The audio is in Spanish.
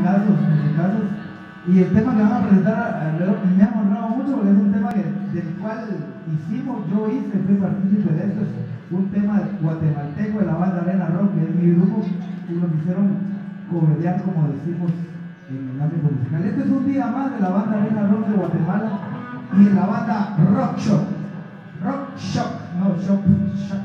musicazos, musicazos. Y el tema que van a presentar me ha honrado mucho porque es un tema del cual hicimos, yo hice, fui partícipe de esto. Es un tema guatemalteco de la banda Arena Rock, que es mi grupo, y lo hicieron comediar, como decimos en el ámbito musical. Este es un día más de la banda Arena Rock de Guatemala y la banda Rock Shock. Rock Shock, no Shock, Shock.